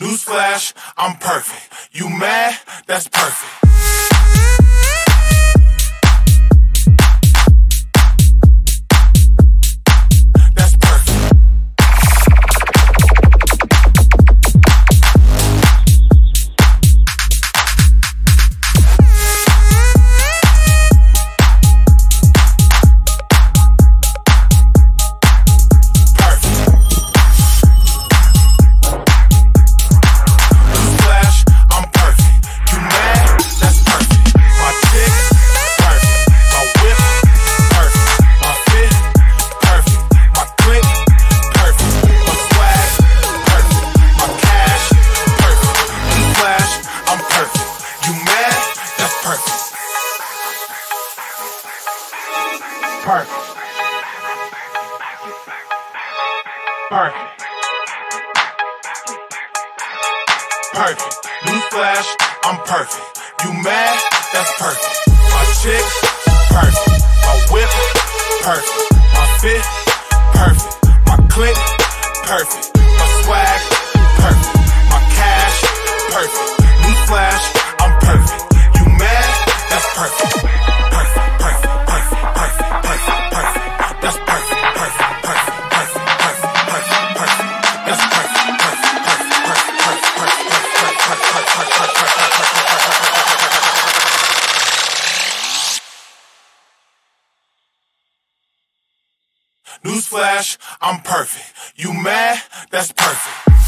Newsflash, I'm perfect. You mad? That's perfect. Perfect. Perfect. Newsflash, I'm perfect. You mad? That's perfect. My chick, perfect. My whip, perfect. My fit, perfect. My click, perfect. My swag, perfect. My cash, perfect. Newsflash, I'm perfect. You mad? That's perfect.